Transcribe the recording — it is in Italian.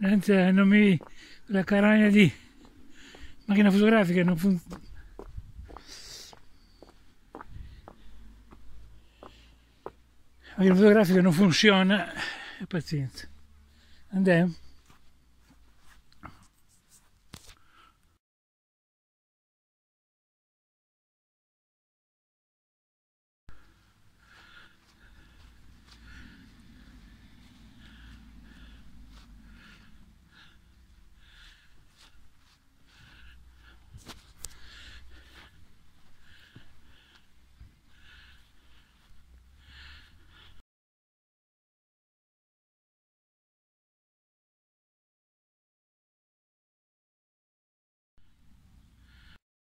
Senza non mi la caragna di macchina fotografica non funziona la macchina fotografica non funziona. Pazienza. Andiamo